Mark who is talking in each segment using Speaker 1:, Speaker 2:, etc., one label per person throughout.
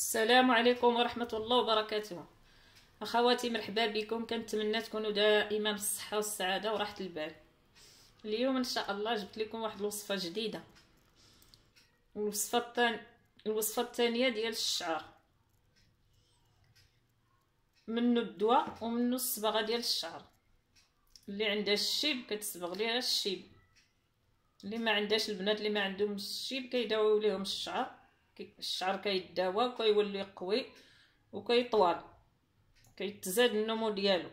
Speaker 1: السلام عليكم ورحمة الله وبركاته. أخواتي مرحبا بكم. كنتمنى تكونوا دائما بالصحة والسعادة وراحة البال. اليوم إن شاء الله جبت لكم واحد الوصفة جديدة. الوصفة الثانية الوصفة الثانية ديال الشعر. منو الدواء ومنو الصباغة ديال الشعر. اللي عندها الشيب كتصبغ ليها الشيب. اللي ما عندهاش البنات اللي ما عندهم الشيب كيداويو ليهم الشعر. الشعر كيداوى وكيولي قوي وكيطول كيتزاد النمو ديالو.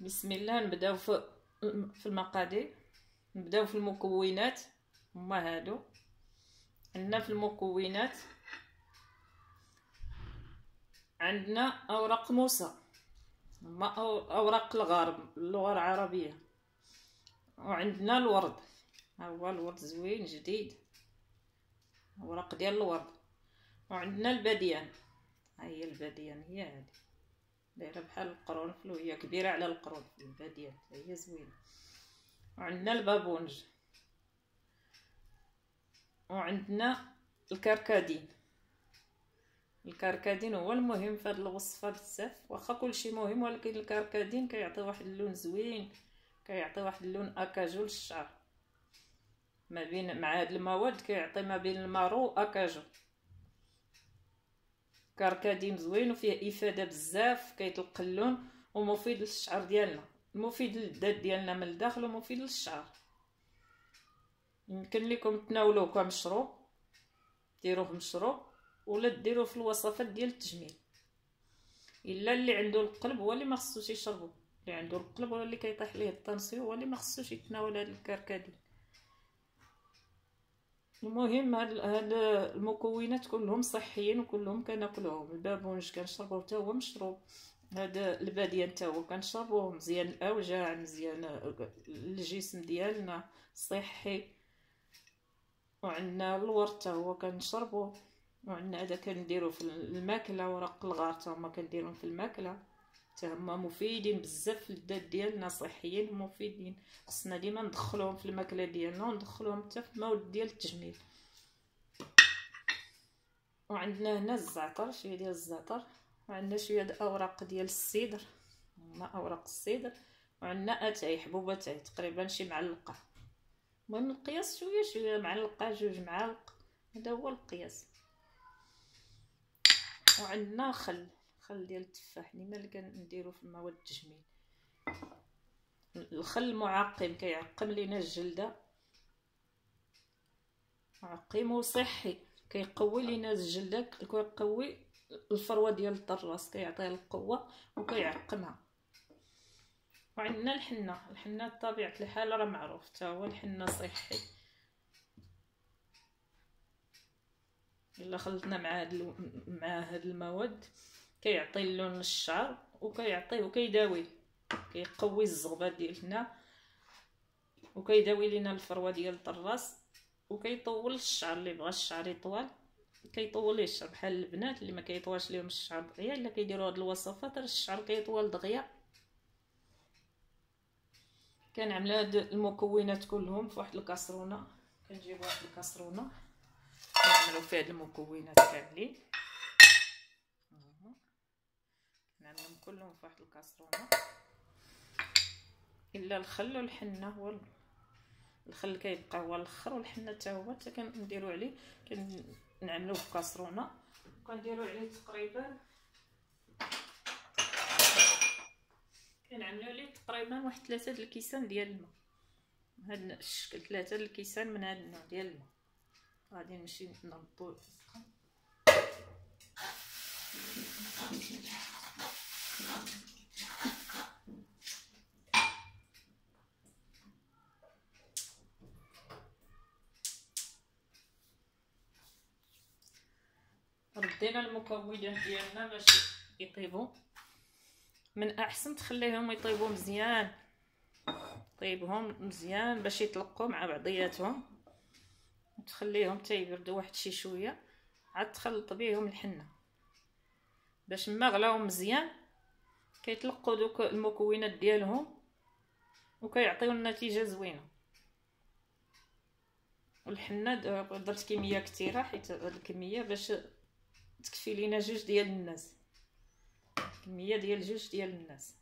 Speaker 1: بسم الله نبداو في المقادير. نبداو في المكونات. هما هادو. عندنا في المكونات عندنا أوراق موسى. هما أوراق الغرب اللغة العربية. وعندنا الورد. ها هو الورد زوين جديد. ورق ديال الورد. وعندنا الباديان ها هي الباديان هي هذه دايرة بحال القرنفل وهي كبيرة على القرنفل الباديان هي زوينة. وعندنا البابونج. وعندنا الكركدين. الكركدين هو المهم في هذه الوصفة بزاف. واخا كلشي مهم ولكن الكركدين كيعطي واحد اللون زوين كيعطي واحد اللون اكاجو للشعر ما بين مع هاد المواد كيعطي ما بين المارو واكاجو كركدين زوين وفيه إفادة بزاف كيطلق اللون ومفيد للشعر ديالنا. مفيد للذات ديالنا من الداخل ومفيد للشعر. يمكن لكم تناولوه كمشروب ديروه مشروب ولا ديروه في الوصفات ديال التجميل. إلا اللي عنده القلب هو اللي ما خصوش يشربو. اللي عنده القلب ولا اللي كيطيح ليه الطنسيو هو اللي ما خصوش يتناول هاد الكركدين المهم هاد, هاد المكونات كلهم صحيين وكلهم كناكلوهم. البابونج كنشربوه حتى هو مشروب. هذا البادية حتى هو كنشربوه. مزيان الأوجاع مزيان الجسم ديالنا صحي. وعندنا الورد حتى هو كنشربوه. وعندنا هذا كنديرو في الماكلة ورق الغار حتى هما كنديرهم في الماكلة. حتى هما مفيدين بزاف للذات ديالنا صحيين ومفيدين. خصنا ديما ندخلوهم في الماكلة ديالنا وندخلوهم حتى في المواد ديال التجميل. وعندنا هنا الزعتر شوية ديال الزعتر. وعندنا شوية د أوراق ديال السدر هما أوراق السدر وعندنا اتاي حبوب اتاي تقريبا شي معلقة. المهم القياس شوية شوية معلقة جوج معالق. هذا هو القياس. وعندنا خل. الخل ديال التفاح اللي كنديرو في مواد التجميل. الخل معقم كيعقم لينا الجلدة. معقم وصحي. كيقوي لينا الجلدة كيقوي الفروة ديال الطراس كيعطيها القوة وكيعقمها. وعندنا الحنة. الحنة بطبيعة الحال راه معروف حتى هو الحنة صحي. إلا خلطنا مع هاد مع هاد المواد. كيعطي اللون للشعر وكيعطيه وكيداوي. كيقوي الزغبة ديالنا وكيداوي لينا الفروة ديال الطراس وكيطول الشعر اللي بغى الشعر يطول. كيطول ليه الشعر بحال البنات اللي ما كيطواش ليهم الشعر دغيا. إلا كيديروا هاد الوصفات راه الشعر كيطول دغيا. كنعمل هاد المكونات كلهم في واحد الكاسرونة. كنجيب واحد الكاسرونة. نعملوا فيها هاد المكونات كاملين. نعملهم كلهم في واحد الكاسرونة. إلا الخل والحنة هو الخل كيبقى هو الأخر والحنة حتى هو حتى كنديروا عليه كنعملوه في كاسرونه كنديروا عليه تقريبا كنعملوا عليه تقريبا واحد ثلاثة الكيسان ديال الماء. هاد الشكل ثلاثة الكيسان من هاد النوع ديال الماء. غادي نمشي نضبطو ردينا المكونات ديالنا باش يطيبوا من أحسن تخليهم يطيبوا مزيان. طيبهم مزيان باش يطلقوا مع بعضياتهم. وتخليهم حتى يبردوا واحد شي شوية. عاد تخلط بيهم الحنة. باش ما غلاو مزيان كيطلقوا دوك المكونات ديالهم وكيعطيو النتيجه زوينة. والحنه درت كمية كثيرة حيت هاد الكمية باش تكفي لينا جوج ديال الناس. كمية ديال جوج ديال الناس.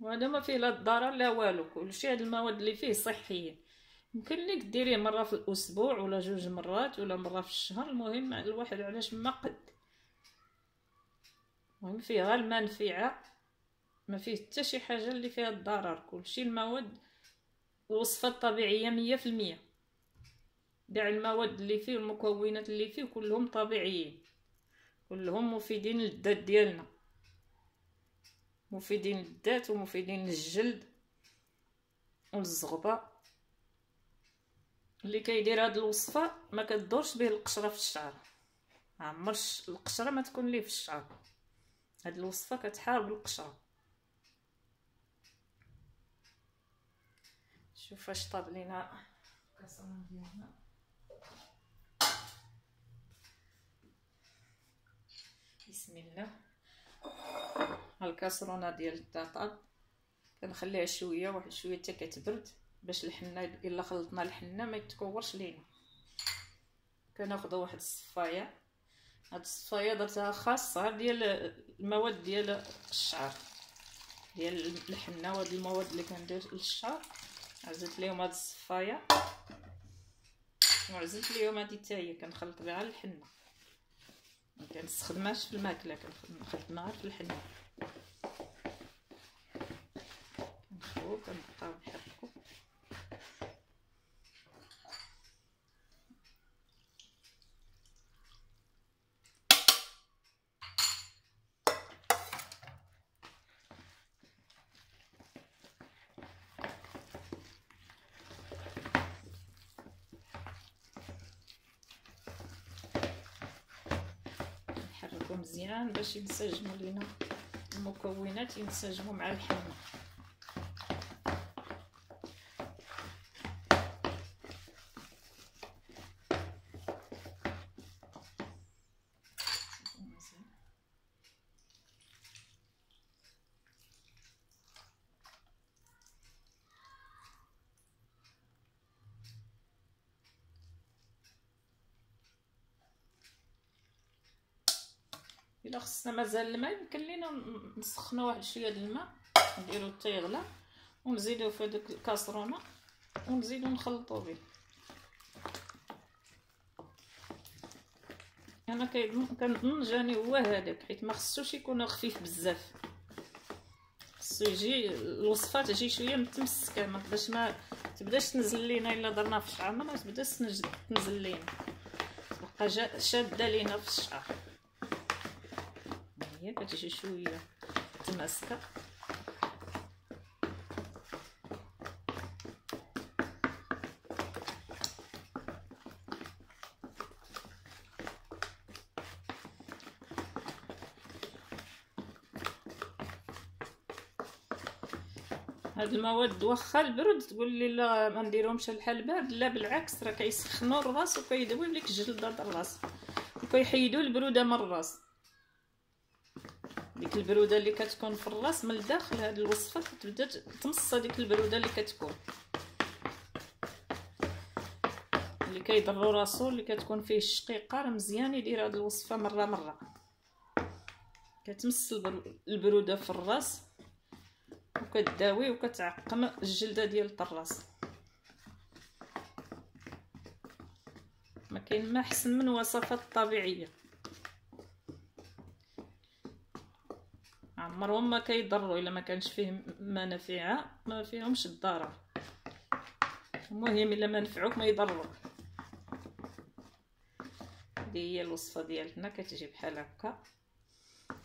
Speaker 1: وهذا ما فيه لا ضرر لا والو. كلشي هاد المواد اللي فيه صحيين. يمكن لك ديريه مرة في الأسبوع ولا جوج مرات ولا مرة في الشهر. المهم الواحد علاش ما قد المهم فيه غير المنفعة ما فيه حتى شي حاجة اللي فيها الضرر. كلشي المواد الوصفة الطبيعية مية في المية. كاع المواد اللي فيه والمكونات اللي فيه كلهم طبيعيين. كلهم مفيدين للذات ديالنا. مفيدين للذات ومفيدين للجلد وللزغبه اللي كيدير هاد الوصفة ما كدورش به القشرة في الشعر. عمرش القشرة ما تكون ليه في الشعر. هاد الوصفة كتحارب القشرة. شوف فاش طاب لينا. ديالنا بسم الله. الكاسرونة ديال الطاطا. كنخليها شوية واحد شوية حتى كتبرد. باش الحنة إلا خلطنا الحنة ما يتكورش لينا. كناخذ واحد الصفاية. هاد الصفاية درتها خاصة ديال المواد ديال الشعر. ديال الحنة وهاد المواد اللي كندير للشعر. عزلت ليهم هاد الصفاية. وعزلت ليهم هادي حتى هي كنخلط بها الحنة. ما كنستخدمهاش في الماكلة كنخدمها في الحنة. كنخوو كنبقاو نحركو مزيان باش ينسجموا لينا المكونات ينسجموا مع الحنه إلا خصنا مازال الماء يمكن لينا نسخنوا واحد شوية ديال الماء نديرو حتى يغلى ونزيدوه في هذيك الكاسرونة ونزيدو نخلطو به. أنا كنظن جاني هو هذاك حيت ما خصوش يكون خفيف بزاف. خصو يجي الوصفه تجي شوية متمسكة ما تبداش ما تبداش تنزل لينا إلا درنا في الشعر ما تبداش تنزل لينا. تبقى شادة لينا في الشعر. هي كتجي شوية متماسكه هاد المواد واخا البرد تقول لي لا ما نديرهمش الحال بارد لا بالعكس راه كيسخنوا الراس وكيدويو لك الجلده الراس. وكيحيدوا البرودة من الراس. ديك البرودة اللي كتكون في الراس من الداخل هاد الوصفة كتبدا تمص هذيك البرودة اللي كتكون. اللي كيضرو راسو اللي كتكون فيه الشقيقة راه مزيان يدير هاد الوصفة مرة مرة. كتمص البرودة في الراس وكتداوي وكتعقم الجلدة ديال الراس ما كاين ما أحسن من وصفات طبيعية. عمرهم ما كيضروا إلا ما كانش فيه منافع ما فيهمش الضرر. المهم إلا ما نفعوك ما يضروك هذه هي الوصفة ديالنا كتجي بحال هكا.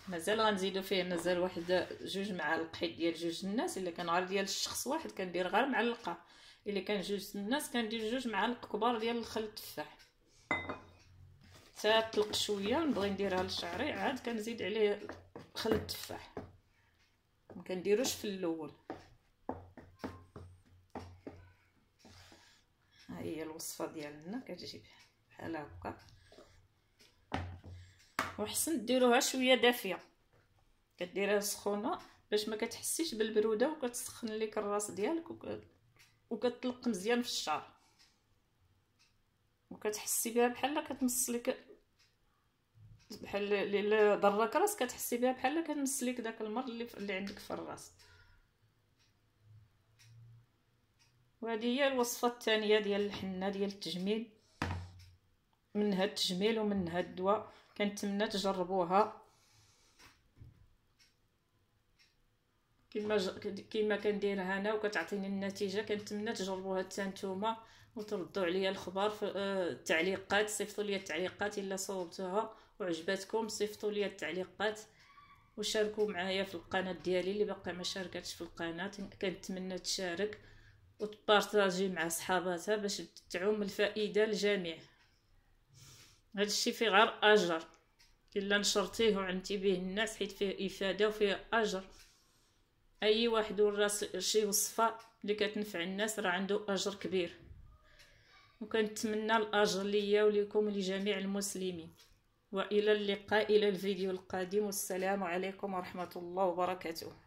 Speaker 1: مازال غنزيدو فيه مازال واحد جوج معالق حيت ديال جوج الناس إلا كان غير ديال الشخص واحد كندير غير معلقه إلا كان جوج الناس كندير جوج معالق كبار ديال الخل التفاح حتى طلق شوية نبغي نديرها لشعري عاد كنزيد عليه خل التفاح. ما كنديروش في الأول. ها هي الوصفة ديالنا كتجي بحال هكا. وحسن ديروها شوية دافية. كديرها سخونة باش ما كتحسيش بالبرودة وكتسخن لك الراس ديالك وكتطلق مزيان في الشعر. وكتحسي بها بحال كتمص لك بحال الا ضرك راس كتحسي بها بحال كتمس لك داك المر اللي, اللي عندك في الراس. وهذه هي الوصفة الثانية ديال الحنة ديال التجميل. منها التجميل ومنها الدواء. كنتمنى تجربوها. كما ج... كما كنديرها أنا وكتعطيني النتيجة كنتمنى تجربوها حتى نتوما وتردوا عليا الخبر في آه، التعليقات صيفطوا لي التعليقات إلا صوبتوها. وعجبتكم صيفطوا لي التعليقات وشاركوا معايا في القناة ديالي اللي باقي ما شاركتش في القناة. كنتمنى تشارك وتبارطاجي مع صحاباتها باش تعم الفائدة للجميع. هذا الشيء فيه غير أجر. إلا نشرتيه وعنتي به الناس حيت فيه إفادة وفيه أجر. أي واحد ورا شي وصفة اللي كتنفع الناس راه عنده أجر كبير. وكنتمنى الأجر ليا وليكم ولجميع المسلمين. وإلى اللقاء إلى الفيديو القادم. والسلام عليكم ورحمة الله وبركاته.